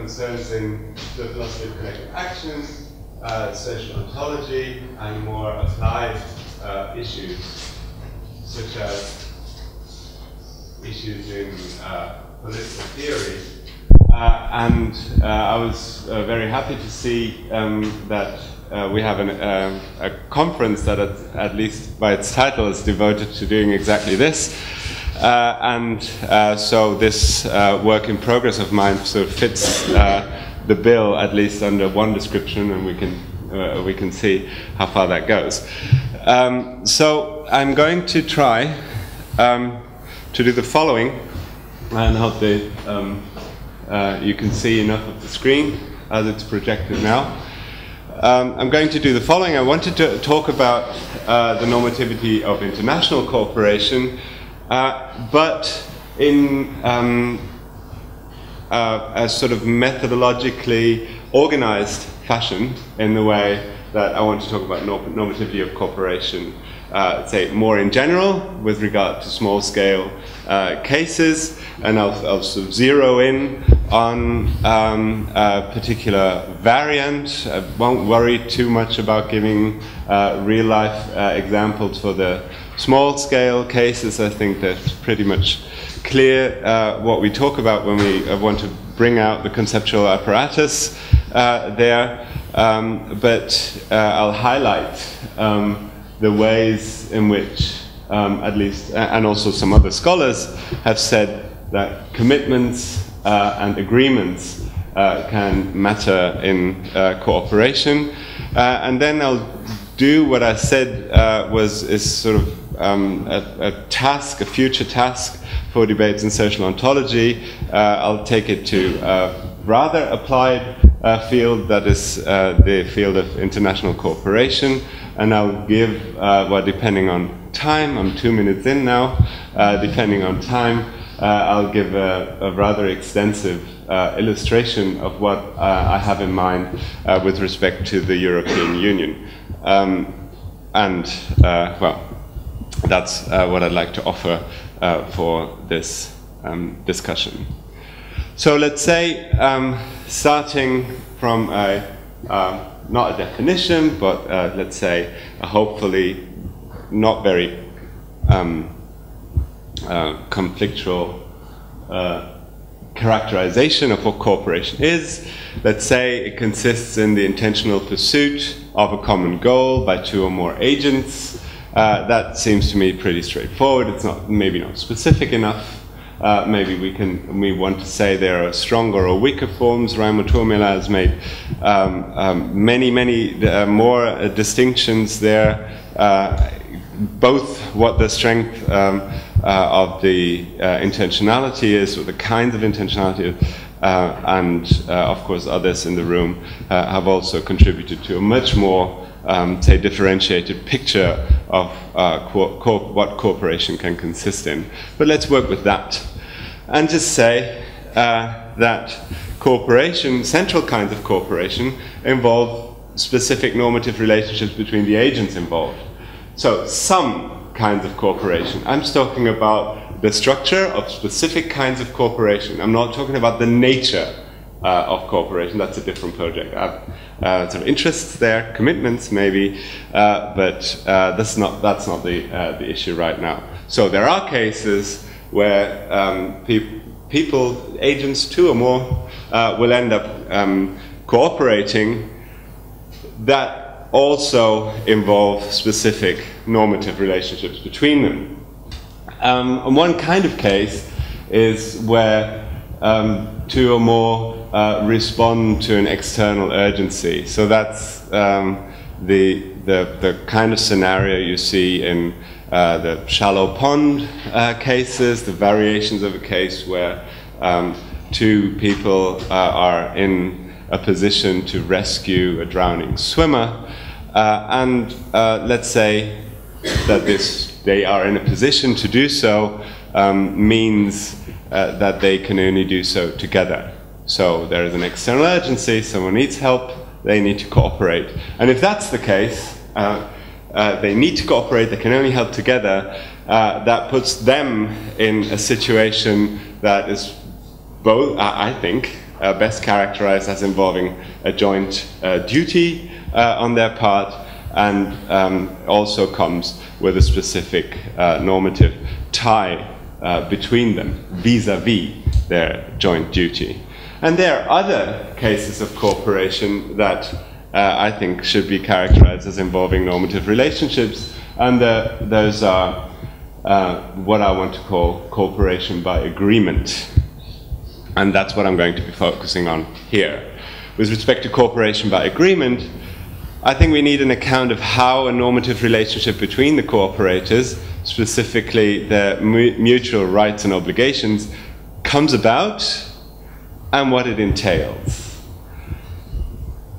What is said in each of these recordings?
concerns in the philosophy of collective action, uh, social ontology, and more applied uh, issues, such as issues in uh, political theory. Uh, and uh, I was very happy to see um, that uh, we have an, uh, a conference that, at, at, least by its title, is devoted to doing exactly this. And so this work in progress of mine sort of fits the bill, at least under one description, and we can, we can see how far that goes. Um, so I'm going to try um, to do the following, and hope that um, uh, you can see enough of the screen as it's projected now. Um, I'm going to do the following. I wanted to talk about uh, the normativity of international cooperation, uh, but in um, uh, a sort of methodologically organized fashion in the way that I want to talk about normativity of cooperation uh, say more in general with regard to small scale uh, cases, and I'll, I'll, sort of zero in on um, a particular variant. I won't worry too much about giving uh, real life examples for the small scale cases. I think that's pretty much clear uh, what we talk about when we uh, want to bring out the conceptual apparatus there. Um, but I'll highlight. Um, the ways in which, um, at least, and also some other scholars have said that commitments uh, and agreements uh, can matter in uh, cooperation. Uh, and then I'll do what I said uh, was is sort of um, a, a, task, a future task for debates in social ontology. Uh, I'll take it to a rather applied field that is the field of international cooperation and I'll give, uh, well, depending on time, I'm two minutes in now, uh, depending on time, uh, I'll give a, a rather extensive uh, illustration of what uh, I have in mind uh, with respect to the European Union. Um, and, well, that's what I'd like to offer for this um, discussion. So let's say, um, starting from a not a definition, but uh, let's say a hopefully not very um, uh, conflictual uh, characterization of what cooperation is. Let's say it consists in the intentional pursuit of a common goal by two or more agents. Uh, that seems to me pretty straightforward. It's not maybe not specific enough. Uh, maybe we can we want to say there are stronger or weaker forms. Raimo has made um, um, many many uh, more uh, distinctions there, uh, both what the strength um, of the intentionality is, or the kinds of intentionality. and of course, others in the room have also contributed to a much more um, say, differentiated picture of uh, co co what cooperation can consist in. But let's work with that and just say uh, that cooperation, central kinds of cooperation, involve specific normative relationships between the agents involved. So some kinds of cooperation. I'm talking about the structure of specific kinds of cooperation. I'm not talking about the nature uh, of cooperation. That's a different project. I have uh, sort of interests there, commitments maybe, uh, but uh, that's not that's not the the issue right now. So there are cases where um, pe people, agents, two or more, will end up um, cooperating that also involve specific normative relationships between them. Um, and one kind of case is where um, two or more uh, respond to an external urgency. So that's um, the, the, the kind of scenario you see in uh, the shallow pond uh, cases, the variations of a case where um, two people uh, are in a position to rescue a drowning swimmer, uh, and let's say that this they are in a position to do so um, means that they can only do so together. So there is an external urgency, someone needs help, they need to cooperate. And if that's the case, uh, uh, they need to cooperate, they can only help together, uh, that puts them in a situation that is both, I think, uh, best characterized as involving a joint uh, duty uh, on their part and um, also comes with a specific normative tie between them vis-a-vis -vis their joint duty. And there are other cases of cooperation that uh, I think should be characterized as involving normative relationships, and uh, those are uh, what I want to call cooperation by agreement. And that's what I'm going to be focusing on here. With respect to cooperation by agreement, I think we need an account of how a normative relationship between the cooperators, specifically their mu mutual rights and obligations, comes about and what it entails.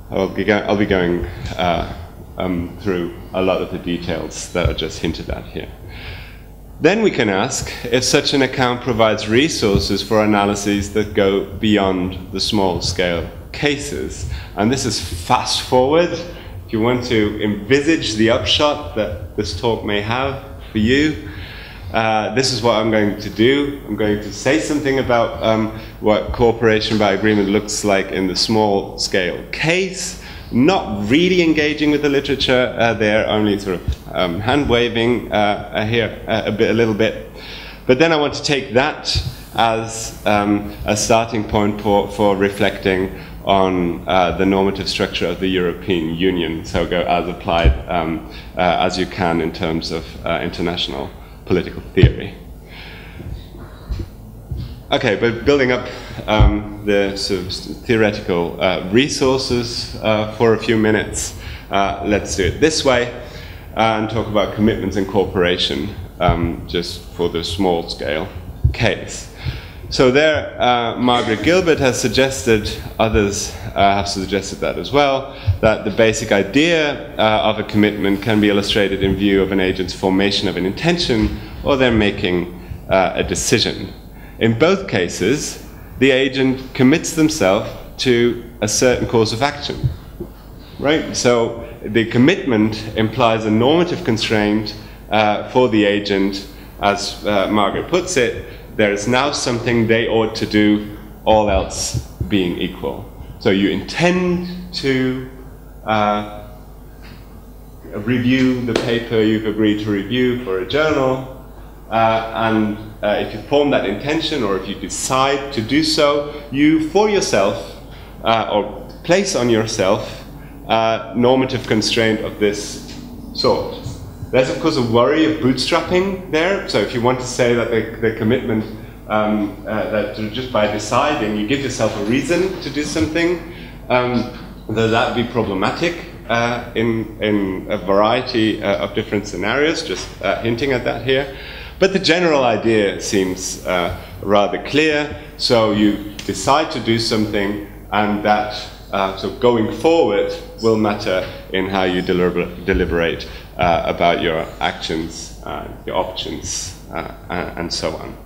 I'll be, go I'll be going uh, um, through a lot of the details that are just hinted at here. Then we can ask if such an account provides resources for analyses that go beyond the small scale cases. And this is fast forward. If you want to envisage the upshot that this talk may have for you, uh, this is what I'm going to do. I'm going to say something about um, what cooperation by agreement looks like in the small scale case, not really engaging with the literature uh, there, only sort of um, hand waving uh, here uh, a, bit, a little bit. But then I want to take that as um, a starting point for, for reflecting on uh, the normative structure of the European Union. So go as applied um, uh, as you can in terms of uh, international political theory. Okay, but building up um, the sort of theoretical uh, resources uh, for a few minutes, uh, let's do it this way and talk about commitments and cooperation um, just for the small scale case. So there, uh, Margaret Gilbert has suggested, others uh, have suggested that as well, that the basic idea uh, of a commitment can be illustrated in view of an agent's formation of an intention or their making uh, a decision. In both cases, the agent commits themselves to a certain course of action. Right? So the commitment implies a normative constraint uh, for the agent, as uh, Margaret puts it, there is now something they ought to do, all else being equal. So you intend to uh, review the paper you've agreed to review for a journal, uh, and uh, if you form that intention or if you decide to do so, you for yourself uh, or place on yourself uh, normative constraint of this sort. There's, of course, a worry of bootstrapping there. So if you want to say that the, the commitment, um, uh, that just by deciding you give yourself a reason to do something, um, that be problematic uh, in, in a variety uh, of different scenarios, just uh, hinting at that here. But the general idea seems uh, rather clear. So you decide to do something, and that uh, so going forward will matter in how you deliber deliberate uh, about your actions, uh, your options, uh, and so on.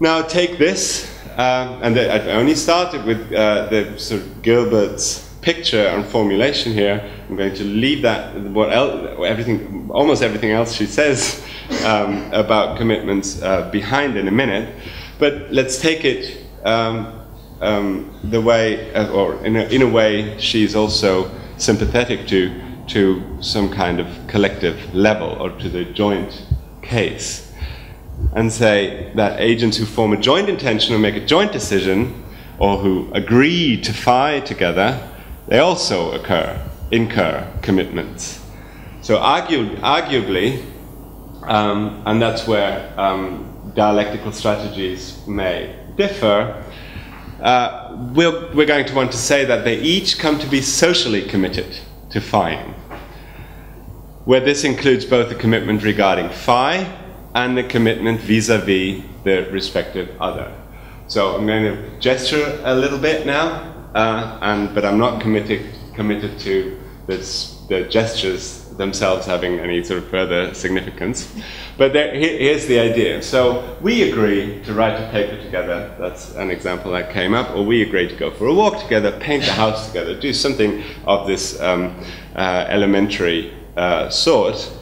Now take this, uh, and I've only started with uh, the sort of Gilbert's picture and formulation here. I'm going to leave that, what everything, almost everything else she says um, about commitments uh, behind in a minute. But let's take it um, um, the way, or in a, in a way, she's also sympathetic to to some kind of collective level or to the joint case and say that agents who form a joint intention or make a joint decision or who agree to fight together, they also occur, incur commitments. So argue, arguably, um, and that's where um, dialectical strategies may differ, uh, we're, we're going to want to say that they each come to be socially committed to phi where this includes both the commitment regarding phi and the commitment vis-a-vis the respective other. So I'm going to gesture a little bit now, uh, and, but I'm not committed, committed to this the gestures themselves having any sort of further significance. But there, here's the idea. So we agree to write a paper together. That's an example that came up. Or we agree to go for a walk together, paint the house together, do something of this um, uh, elementary uh, sort.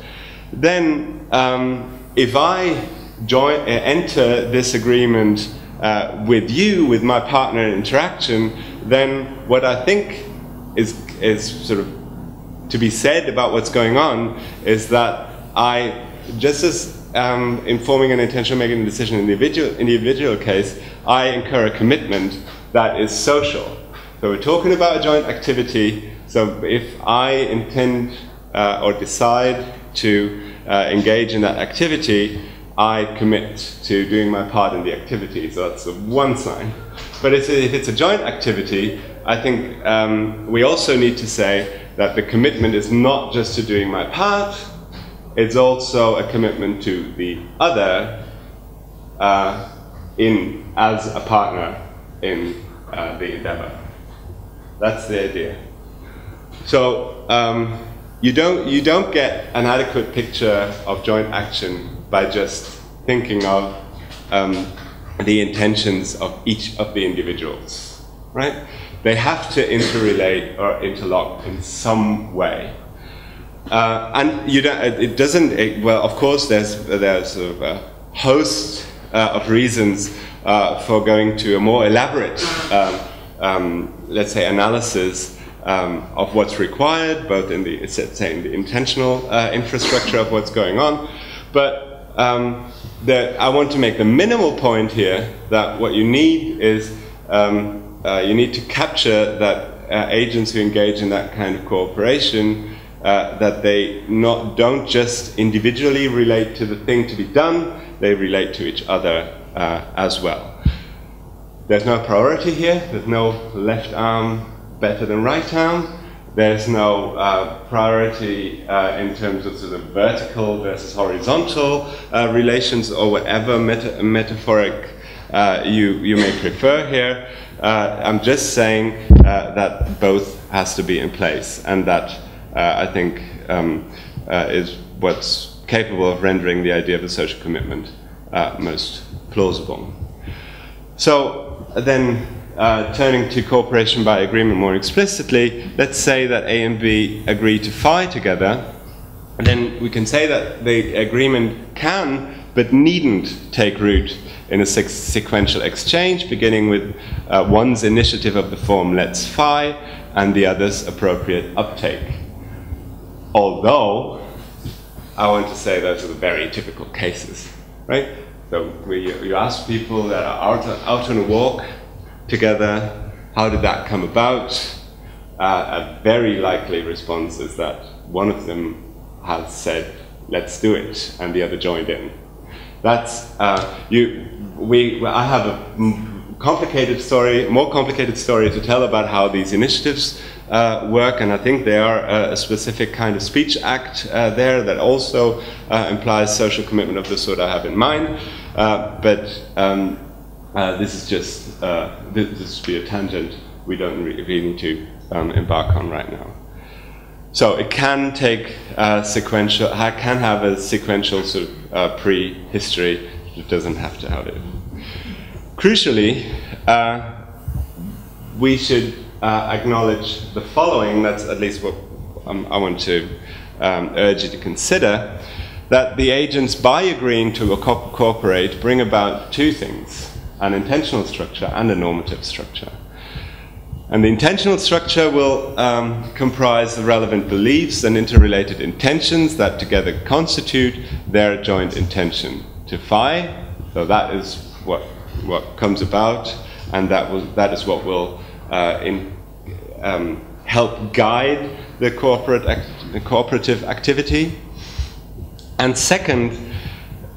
Then, um, if I join, uh, enter this agreement uh, with you, with my partner in interaction, then what I think is, is sort of to be said about what's going on is that I, just as um, informing an intention making a decision in the individual, individual case, I incur a commitment that is social. So we're talking about a joint activity. So if I intend uh, or decide to uh, engage in that activity, I commit to doing my part in the activity. So that's one sign. But if it's a joint activity, I think um, we also need to say that the commitment is not just to doing my part, it's also a commitment to the other uh, in, as a partner in uh, the endeavor. That's the idea. So um, you, don't, you don't get an adequate picture of joint action by just thinking of um, the intentions of each of the individuals, right? They have to interrelate or interlock in some way. Uh, and you don't, it doesn't, it, well, of course, there's, there's sort of a host uh, of reasons uh, for going to a more elaborate, um, um, let's say, analysis um, of what's required, both in the, say, in the intentional uh, infrastructure of what's going on. But um, the, I want to make the minimal point here that what you need is um, uh, you need to capture that uh, agents who engage in that kind of cooperation, uh, that they not, don't just individually relate to the thing to be done, they relate to each other uh, as well. There's no priority here, there's no left arm better than right arm, there's no uh, priority uh, in terms of sort of vertical versus horizontal uh, relations or whatever meta metaphoric uh, you, you may prefer here. Uh, I'm just saying uh, that both has to be in place, and that uh, I think um, uh, is what's capable of rendering the idea of a social commitment uh, most plausible. So then, turning to cooperation by agreement more explicitly, let's say that A and B agree to phi together, and then we can say that the agreement can but needn't take root in a sequential exchange, beginning with uh, one's initiative of the form let's phi and the other's appropriate uptake. Although, I want to say those are the very typical cases, right? So we, you ask people that are out, out on a walk together, how did that come about? Uh, a very likely response is that one of them has said, let's do it, and the other joined in. That's, uh, you, we, I have a complicated story, more complicated story to tell about how these initiatives uh, work, and I think they are a specific kind of speech act uh, there that also uh, implies social commitment of the sort I have in mind. Uh, but um, uh, this is just, uh, this, this be a tangent we don't really need to um, embark on right now. So it can take sequential, can have a sequential sort of pre-history it doesn't have to have it. Crucially, uh, we should uh, acknowledge the following, that's at least what um, I want to um, urge you to consider, that the agents, by agreeing to co cooperate, bring about two things, an intentional structure and a normative structure. And the intentional structure will um, comprise the relevant beliefs and interrelated intentions that together constitute their joint intention to phi. So that is what, what comes about, and that, will, that is what will uh, in, um, help guide the, corporate act, the cooperative activity. And second,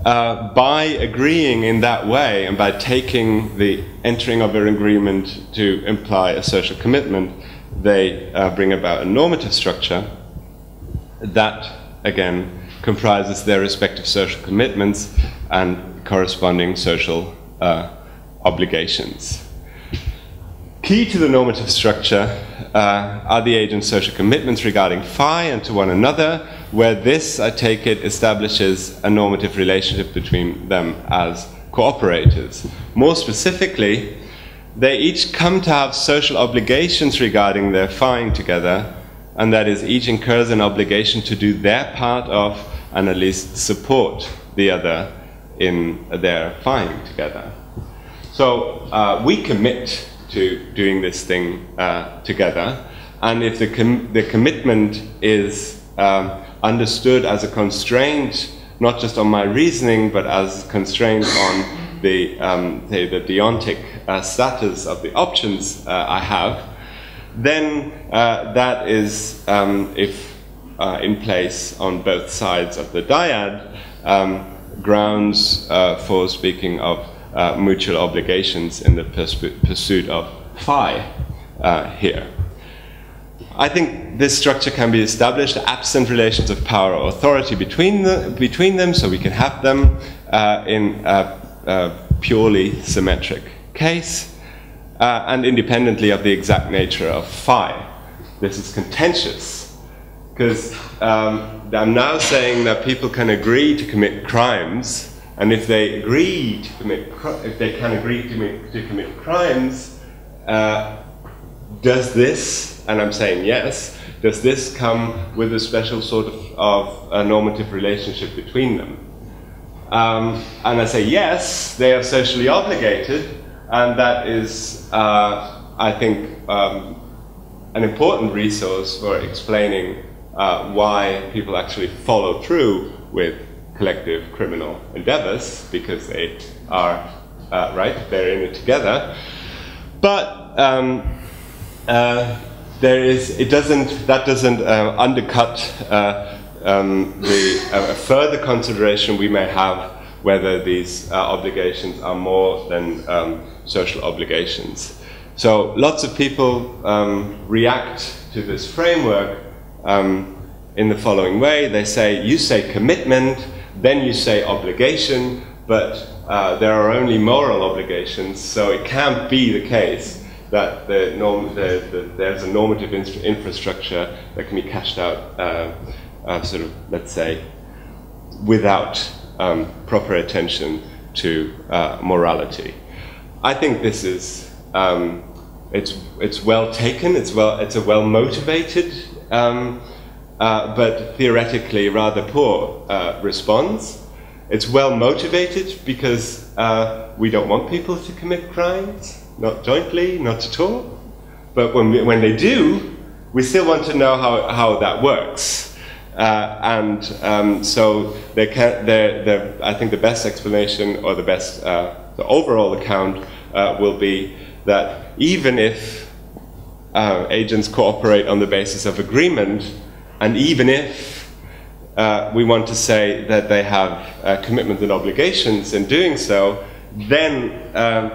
uh, by agreeing in that way and by taking the entering of an agreement to imply a social commitment, they uh, bring about a normative structure that, again, comprises their respective social commitments and corresponding social uh, obligations. Key to the normative structure uh, are the agent's social commitments regarding phi and to one another, where this, I take it, establishes a normative relationship between them as cooperators. More specifically, they each come to have social obligations regarding their phi together, and that is, each incurs an obligation to do their part of and at least support the other in their phi together. So uh, we commit to doing this thing uh, together. And if the, com the commitment is um, understood as a constraint, not just on my reasoning, but as constraint on the, um, the, the deontic uh, status of the options uh, I have, then uh, that is, um, if uh, in place on both sides of the dyad, um, grounds uh, for speaking of uh, mutual obligations in the pursuit of phi here. I think this structure can be established absent relations of power or authority between, the, between them, so we can have them uh, in a, a, purely symmetric case, uh, and independently of the exact nature of phi. This is contentious, because um, I'm now saying that people can agree to commit crimes and if they agree to commit, if they can agree to commit, to commit crimes, uh, does this, and I'm saying yes, does this come with a special sort of, of a normative relationship between them? Um, and I say yes, they are socially obligated, and that is, uh, I think, um, an important resource for explaining uh, why people actually follow through with collective criminal endeavors because they are, uh, right, they're in it together. But um, uh, there is, it doesn't, that doesn't uh, undercut uh, um, the uh, further consideration we may have whether these obligations are more than um, social obligations. So lots of people um, react to this framework um, in the following way. They say, you say commitment, then you say obligation, but uh, there are only moral obligations, so it can't be the case that the norm, the, the, there's a normative infrastructure that can be cashed out, uh, uh, sort of, let's say, without um, proper attention to uh, morality. I think this is um, it's it's well taken. It's well it's a well motivated um, uh, but theoretically rather poor uh, response. It's well motivated because uh, we don't want people to commit crimes, not jointly, not at all. But when, we, when they do, we still want to know how, how that works. Uh, and um, so they can, they're, they're, I think the best explanation or the best, uh, the overall account uh, will be that even if agents cooperate on the basis of agreement, and even if uh, we want to say that they have uh, commitments and obligations in doing so, then um,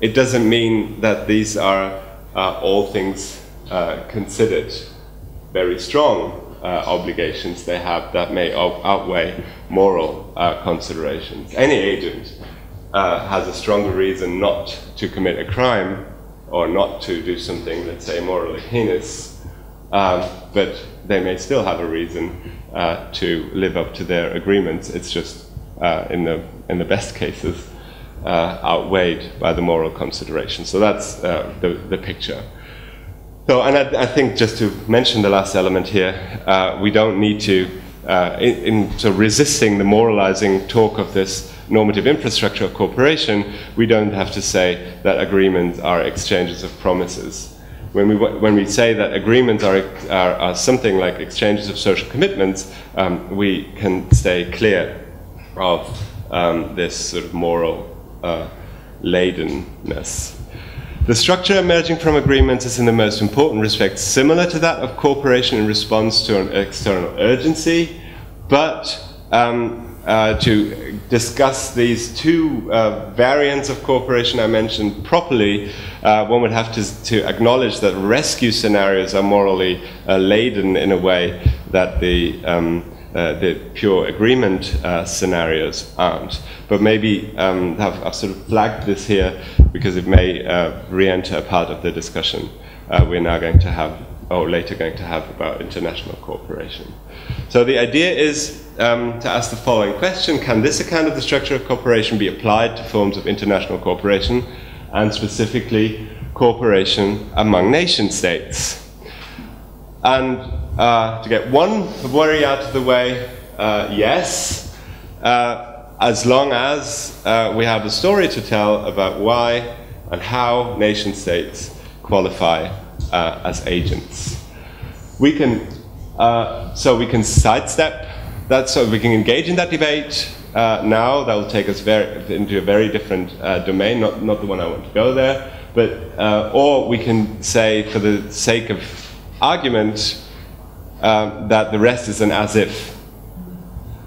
it doesn't mean that these are uh, all things uh, considered very strong uh, obligations they have that may outweigh moral uh, considerations. Any agent has a stronger reason not to commit a crime or not to do something, let's say, morally heinous, um, but they may still have a reason uh, to live up to their agreements. It's just, uh, in, the, in the best cases, uh, outweighed by the moral consideration. So that's uh, the, the picture. So, and I, I, think just to mention the last element here, uh, we don't need to, uh, in, in so resisting the moralizing talk of this normative infrastructure of cooperation, we don't have to say that agreements are exchanges of promises when we, when we say that agreements are, are, are something like exchanges of social commitments, um, we can stay clear of um, this sort of moral uh, ladenness. The structure emerging from agreements is in the most important respects similar to that of cooperation in response to an external urgency, but um, uh, to discuss these two uh, variants of cooperation I mentioned properly, uh, one would have to, to, acknowledge that rescue scenarios are morally uh, laden in a way that the, um, uh, the pure agreement uh, scenarios aren't. But maybe um, I've, I've, sort of flagged this here because it may re enter a part of the discussion uh, we're now going to have, or later going to have, about international cooperation. So the idea is um, to ask the following question Can this account of the structure of cooperation be applied to forms of international cooperation, and specifically cooperation among nation states? And uh, to get one worry out of the way, uh, yes, uh, as long as uh, we have a story to tell about why and how nation states qualify uh, as agents. We can, uh, so we can sidestep that, so we can engage in that debate now. That will take us very, into a very different domain, not, not the one I want to go there, but, or we can say, for the sake of argument, um, that the rest is an as if.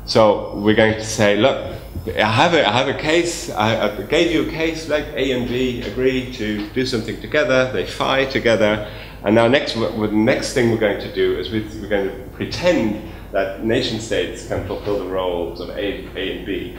So we're going to say, look, I have a, I have a case, I, I gave you a case, like A and B agree to do something together, they fight together, and now next, the next thing we're going to do is we're going to pretend that nation states can fulfill the roles of A, A and B.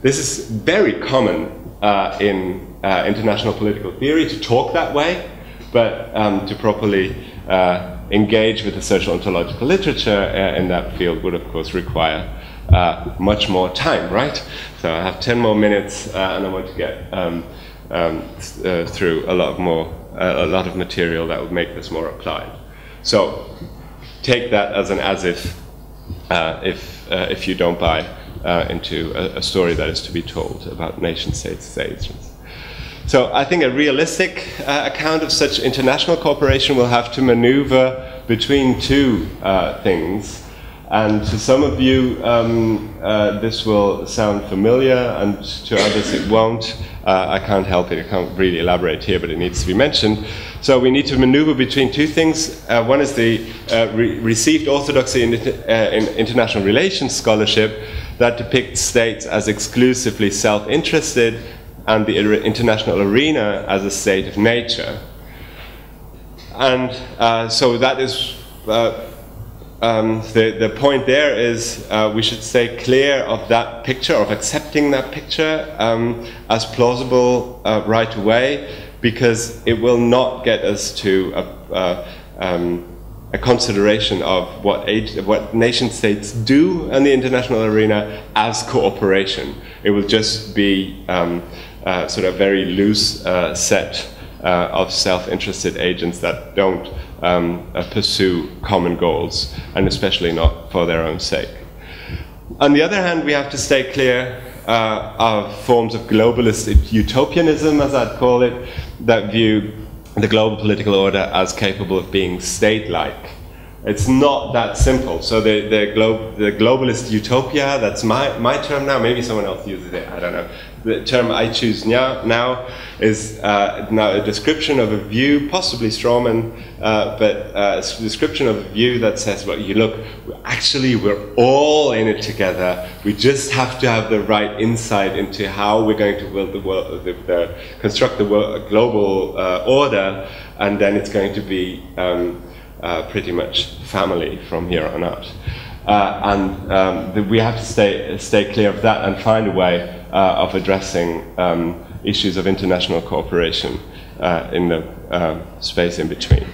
This is very common uh, in uh, international political theory to talk that way, but um, to properly uh, engage with the social ontological literature uh, in that field would, of course, require uh, much more time, right? So I have 10 more minutes uh, and I want to get um, um, uh, through a lot more, a lot of material that would make this more applied. So take that as an as if, uh, if, uh, if you don't buy into a, a, story that is to be told about nation states as agents. So I think a realistic account of such international cooperation will have to maneuver between two things. And to some of you, um, uh, this will sound familiar, and to others, it won't. Uh, I can't help it, I can't really elaborate here, but it needs to be mentioned. So, we need to maneuver between two things. Uh, one is the uh, re received orthodoxy in, uh, in, international relations scholarship that depicts states as exclusively self interested and the international arena as a state of nature. And uh, so, that is um, the, the point there is uh, we should stay clear of that picture, of accepting that picture um, as plausible uh, right away, because it will not get us to a, uh, um, a consideration of what, age, what nation states do in the international arena as cooperation. It will just be um, uh, sort of very loose uh, set uh, of self-interested agents that don't um, uh, pursue common goals, and especially not for their own sake. On the other hand, we have to stay clear uh, of forms of globalist utopianism, as I'd call it, that view the global political order as capable of being state-like. It's not that simple. So the, the, glo the globalist utopia, that's my, my term now, maybe someone else uses it, I don't know the term I choose now, now is uh, now a description of a view, possibly Strawman, uh, but uh, a description of a view that says, well, you look, actually we're all in it together. We just have to have the right insight into how we're going to build the world, the, the, construct the world, global uh, order, and then it's going to be um, uh, pretty much family from here on out. Uh, and um, the, we have to stay, stay clear of that and find a way uh, of addressing um, issues of international cooperation uh, in the uh, space in between.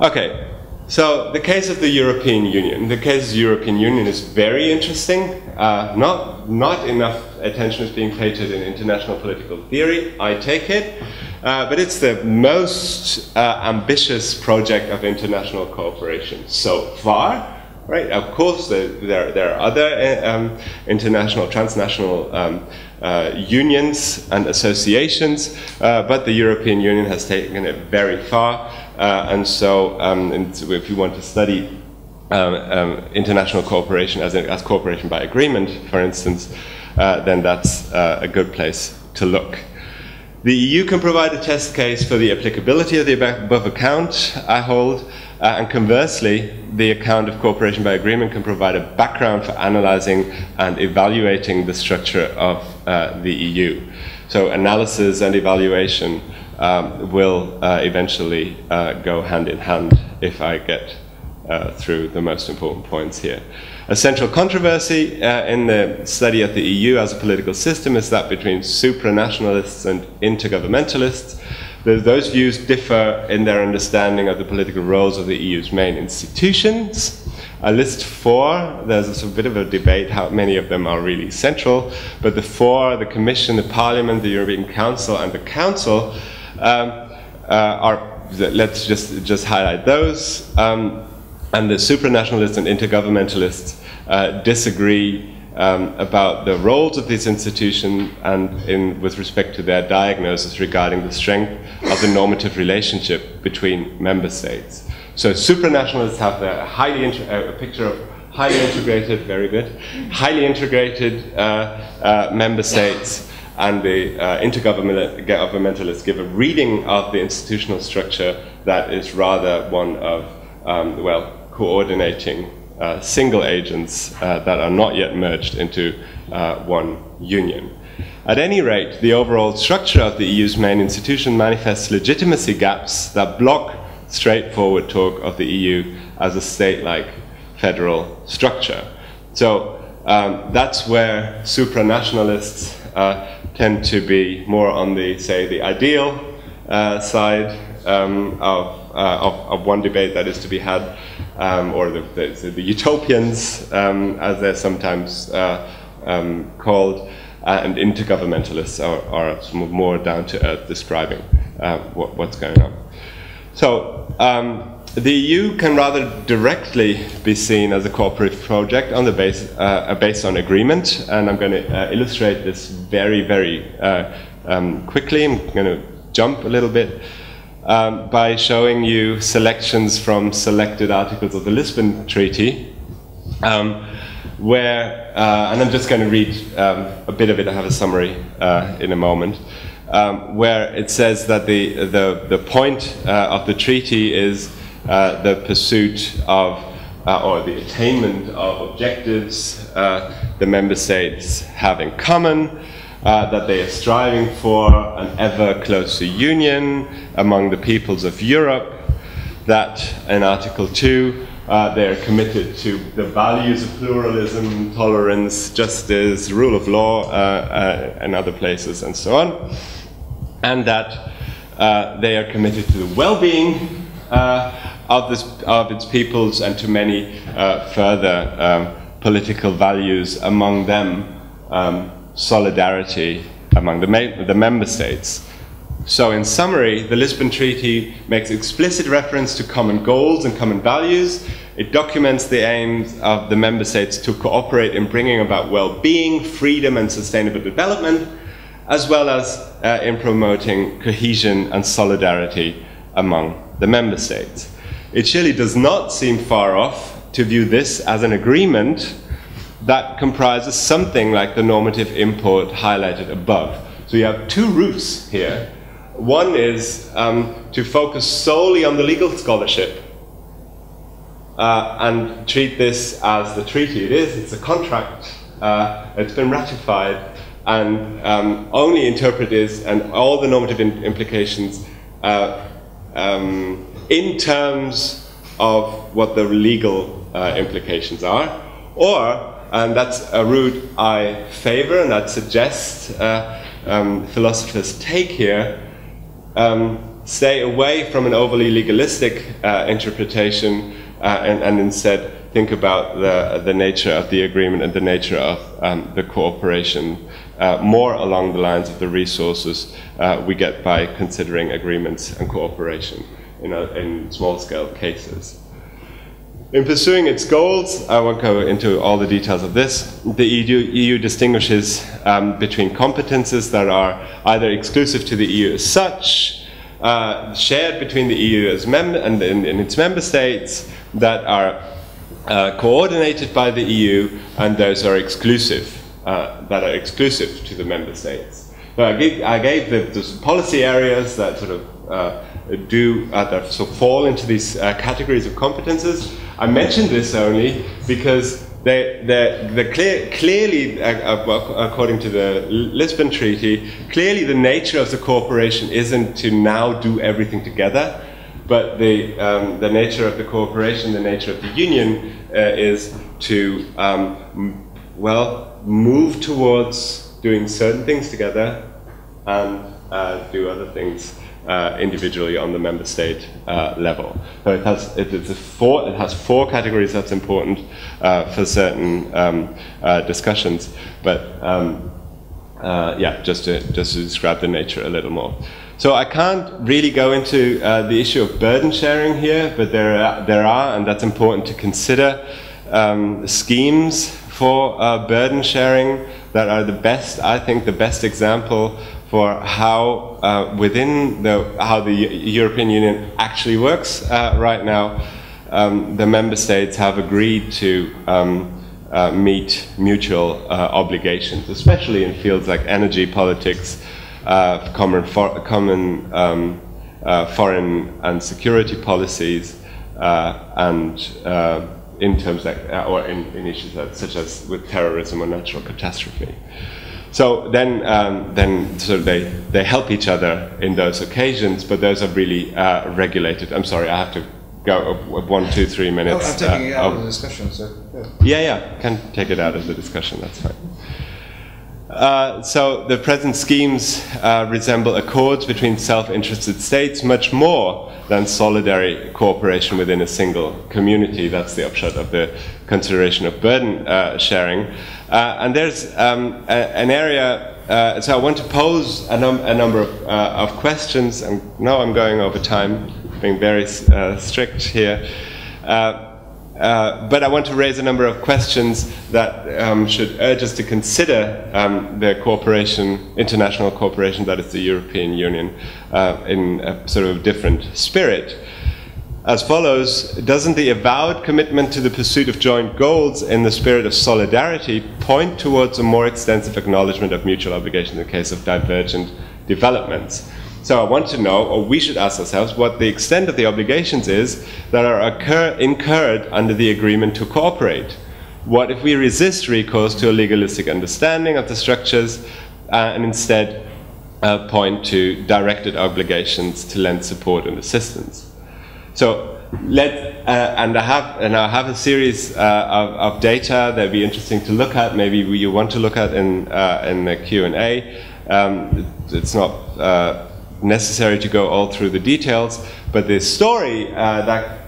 Okay, so the case of the European Union. The case of the European Union is very interesting. Uh, not, not enough attention is being paid to it in international political theory, I take it. Uh, but it's the most uh, ambitious project of international cooperation so far. Right, of course, there, there, there are other uh, um, international, transnational um, uh, unions and associations, uh, but the European Union has taken it very far. Uh, and so, um, and if you want to study um, um, international cooperation as, as cooperation by agreement, for instance, uh, then that's uh, a good place to look. The EU can provide a test case for the applicability of the above account, I hold, uh, and conversely, the account of cooperation by agreement can provide a background for analyzing and evaluating the structure of uh, the EU. So analysis and evaluation um, will uh, eventually uh, go hand in hand if I get uh, through the most important points here. A central controversy uh, in the study of the EU as a political system is that between supranationalists and intergovernmentalists those views differ in their understanding of the political roles of the EU's main institutions. I list four. There's a bit of a debate how many of them are really central, but the four the Commission, the Parliament, the European Council, and the Council um, uh, are. Let's just, just highlight those. Um, and the supranationalists and intergovernmentalists uh, disagree um, about the roles of these institutions and in, with respect to their diagnosis regarding the strength of the normative relationship between member states. So supranationalists have the highly a picture of highly integrated, very good, highly integrated uh, uh, member states, and the uh, intergovernmentalists give a reading of the institutional structure that is rather one of, um, well, coordinating uh, single agents uh, that are not yet merged into uh, one union. At any rate, the overall structure of the EU's main institution manifests legitimacy gaps that block straightforward talk of the EU as a state-like federal structure. So um, that's where supranationalists uh, tend to be more on the, say, the ideal uh, side um, of, uh, of, of, one debate that is to be had, um, or the, the, the utopians, um, as they're sometimes uh, um, called, uh, and intergovernmentalists are, are more down to earth describing uh, what, what's going on. So, um, the EU can rather directly be seen as a cooperative project on the base, uh, based on agreement, and I'm going to uh, illustrate this very, very um, quickly. I'm going to jump a little bit um, by showing you selections from selected articles of the Lisbon Treaty, um, where, uh, and I'm just going to read um, a bit of it, I have a summary uh, in a moment, um, where it says that the, the, the point uh, of the treaty is uh, the pursuit of uh, or the attainment of objectives uh, the member states have in common, uh, that they are striving for an ever closer union among the peoples of Europe, that in Article 2 uh, they are committed to the values of pluralism, tolerance, justice, rule of law, uh, uh and other places, and so on, and that uh, they are committed to the well being of, of, its peoples and to many further um, political values, among them. Um, solidarity among the, the member states. So, in summary, the Lisbon Treaty makes explicit reference to common goals and common values. It documents the aims of the member states to cooperate in bringing about well being, freedom, and sustainable development, as well as uh, in promoting cohesion and solidarity among the member states. It surely does not seem far off to view this as an agreement that comprises something like the normative import highlighted above. So you have two routes here. One is um, to focus solely on the legal scholarship uh, and treat this as the treaty it is. It's a contract. Uh, it's been ratified and um, only interpret this and all the normative implications uh, um, in terms of what the legal uh, implications are. Or and that's a route I favor and I'd suggest uh, um, philosophers take here. Um, stay away from an overly legalistic uh, interpretation uh, and, and, instead think about the, the nature of the agreement and the nature of um, the cooperation uh, more along the lines of the resources uh, we get by considering agreements and cooperation in, a, in small scale cases. In pursuing its goals, I won't go into all the details of this, the EU, EU distinguishes um, between competences that are either exclusive to the EU as such, uh, shared between the EU as mem- and in, in, its member states, that are uh, coordinated by the EU, and those are exclusive, uh, that are exclusive to the member states. So I gave, I gave the, the policy areas that sort of uh, do uh, that so fall into these uh, categories of competences. I mention this only because they, they, they clear, clearly, uh, uh according to the Lisbon Treaty, clearly the nature of the cooperation isn't to now do everything together, but the, um, the nature of the cooperation, the nature of the union uh, is to, um, well, move towards doing certain things together and uh, do other things uh, individually on the member state uh, level. So it has it, it's four it has four categories that's important uh, for certain um, uh, discussions, but um, uh, yeah, just to just to describe the nature a little more. So I can't really go into the issue of burden sharing here, but there are, there are and that's important to consider, um, schemes for uh, burden sharing that are the best, I think, the best example for how uh, within the how the European Union actually works uh, right now. Um, the member states have agreed to um, uh, meet mutual uh, obligations, especially in fields like energy politics uh, common, for, common um, uh, foreign and security policies, and in terms like, uh, or in, in issues that, such as with terrorism or natural catastrophe. So then, um, then so they, they help each other in those occasions, but those are really uh, regulated. I'm sorry, I have to go one, two, three minutes. Oh, I'm taking it out of the discussion, so. Yeah, yeah, yeah can take it out of the discussion, that's fine. Uh, so the present schemes uh, resemble accords between self-interested states much more than solidary cooperation within a single community. That's the upshot of the consideration of burden uh, sharing. Uh, and there's um, a, an area, uh, so I want to pose a, num a number of, of, questions, and now I'm going over time, being very strict here. Uh, but I want to raise a number of questions that um, should urge us to consider um, the cooperation, international cooperation that is the European Union, uh, in a sort of different spirit. As follows Doesn't the avowed commitment to the pursuit of joint goals in the spirit of solidarity point towards a more extensive acknowledgement of mutual obligation in the case of divergent developments? So I want to know, or we should ask ourselves, what the extent of the obligations is that are incurred under the agreement to cooperate. What if we resist recourse to a legalistic understanding of the structures uh, and instead uh, point to directed obligations to lend support and assistance? So let uh, and I have and I have a series uh, of, of, data that'd be interesting to look at. Maybe you want to look at in uh, in the Q and A. Um, it's not uh, necessary to go all through the details, but the story uh, that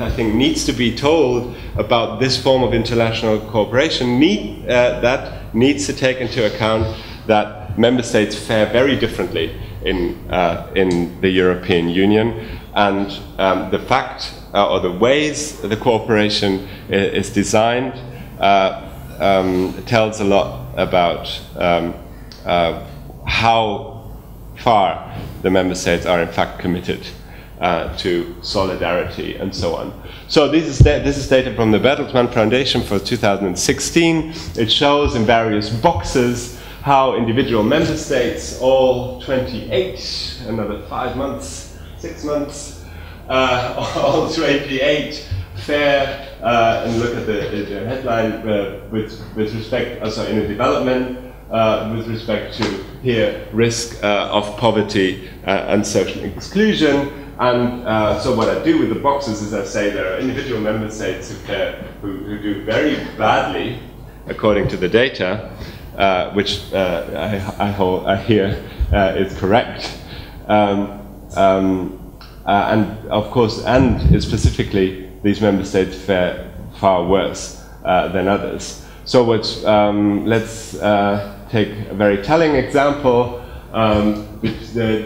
I think needs to be told about this form of international cooperation need, uh, that needs to take into account that member states fare very differently in, uh, in the European Union, and um, the fact uh, or the ways the cooperation is designed uh, um, tells a lot about um, uh, how far the member states are in fact committed uh, to solidarity and so on. So this is, this is data from the Bertelsmann Foundation for 2016. It shows in various boxes how individual member states, all 28, another five months, six months, uh, all 28 fare uh, and look at the, the headline uh, with, with respect, also in a development uh, with respect to here risk uh, of poverty uh, and social exclusion. And uh, so what I do with the boxes is I say there are individual member states who, care, who, who do very badly according to the data, uh, which I, I, hold, I hear is correct. Um, um, and of course, and specifically, these member states fare far worse than others. So what's, um, let's uh, take a very telling example, um, which the,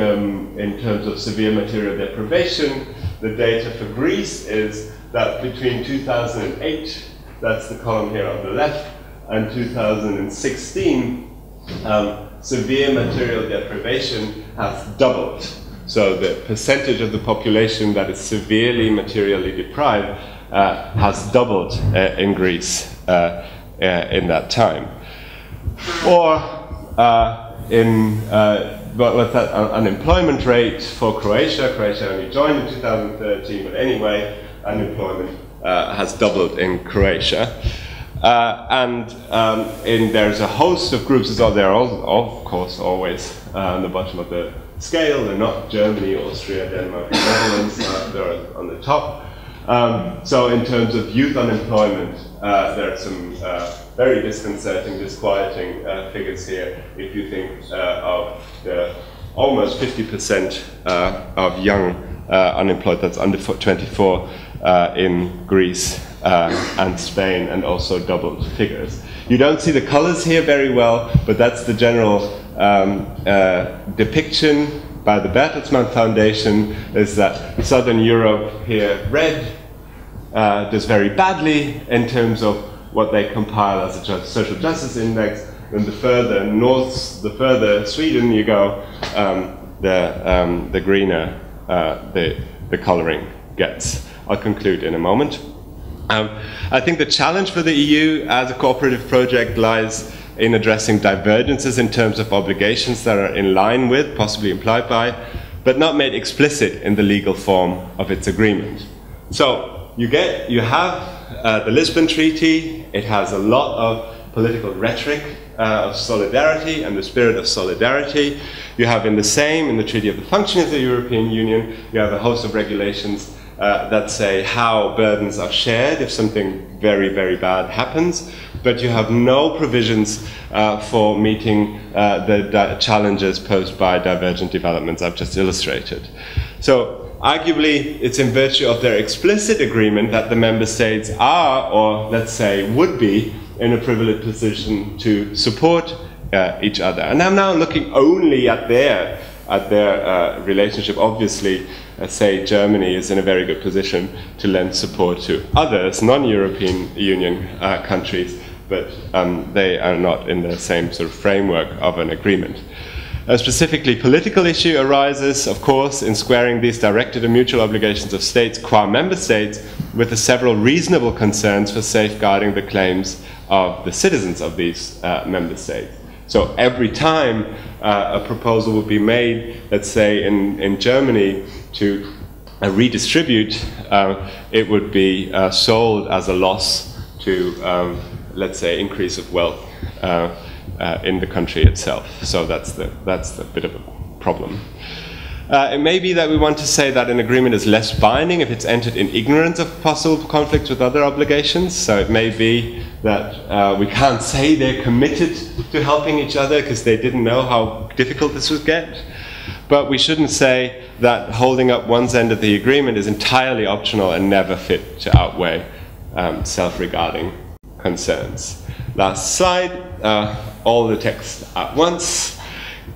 um, in terms of severe material deprivation. The data for Greece is that between 2008, that's the column here on the left, and 2016, um, severe material deprivation has doubled. So the percentage of the population that is severely materially deprived uh, has doubled uh, in Greece uh, uh in that time. Or uh, in uh, what's that unemployment rate for Croatia? Croatia only joined in 2013, but anyway, unemployment uh, has doubled in Croatia. Uh, and um, in, there's a host of groups as well. They're all, of course, always uh, on the bottom of the scale. They're not Germany, Austria, Denmark, Netherlands. Uh, they're on the top. Um, so in terms of youth unemployment, uh, there are some uh, very disconcerting, disquieting uh, figures here if you think uh, of the almost 50% uh, of young uh, unemployed, that's under 24 uh, in Greece and Spain, and also doubled figures. You don't see the colors here very well, but that's the general um, depiction by the Bertelsmann Foundation is that Southern Europe here, red, uh, does very badly in terms of what they compile as a social justice index. And the further north, the further Sweden you go, um, the, um, the greener uh, the, the coloring gets. I'll conclude in a moment. Um, I think the challenge for the EU as a cooperative project lies in addressing divergences in terms of obligations that are in line with, possibly implied by, but not made explicit in the legal form of its agreement. So you get, you have uh, the Lisbon Treaty. It has a lot of political rhetoric uh, of solidarity and the spirit of solidarity. You have in the same, in the Treaty of the Functioning of the European Union, you have a host of regulations uh, that say how burdens are shared if something very, very bad happens, but you have no provisions uh, for meeting uh, the challenges posed by divergent developments I've just illustrated. So, arguably, it's in virtue of their explicit agreement that the member states are, or let's say would be, in a privileged position to support uh, each other. And I'm now looking only at their at their uh, relationship. Obviously, uh, say Germany is in a very good position to lend support to others, non-European Union uh, countries, but um, they are not in the same sort of framework of an agreement. A specifically political issue arises, of course, in squaring these directed and mutual obligations of states qua member states with the several reasonable concerns for safeguarding the claims of the citizens of these uh, member states. So every time uh, a proposal would be made, let's say in, in Germany, to uh, redistribute, uh, it would be uh, sold as a loss to, um, let's say, increase of wealth uh, in the country itself. So that's the, that's the bit of a problem. Uh, it may be that we want to say that an agreement is less binding if it's entered in ignorance of possible conflicts with other obligations. So it may be that uh, we can't say they're committed to helping each other because they didn't know how difficult this would get. But we shouldn't say that holding up one's end of the agreement is entirely optional and never fit to outweigh um, self regarding concerns. Last slide, uh, all the text at once.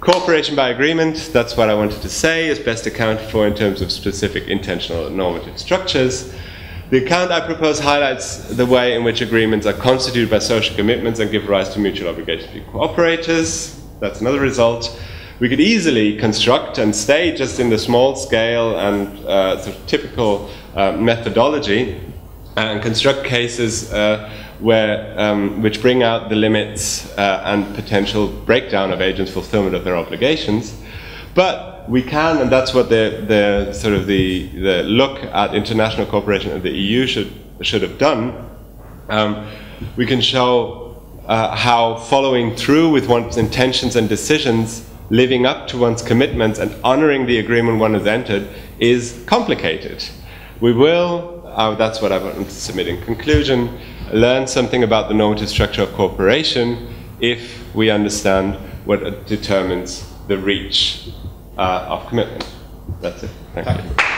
Cooperation by agreement, that's what I wanted to say, is best accounted for in terms of specific intentional normative structures. The account I propose highlights the way in which agreements are constituted by social commitments and give rise to mutual obligations between cooperators. That's another result. We could easily construct and stay just in the small scale and uh, sort of typical uh, methodology and construct cases uh, where, um, which bring out the limits uh, and potential breakdown of agents' fulfillment of their obligations. But we can, and that's what the, the sort of the, the look at international cooperation of the EU should, should have done. Um, we can show uh, how following through with one's intentions and decisions, living up to one's commitments, and honoring the agreement one has entered is complicated. We will, uh, that's what I want to submit in conclusion, learn something about the normative structure of cooperation if we understand what determines the reach uh, of commitment. That's it. Thank you.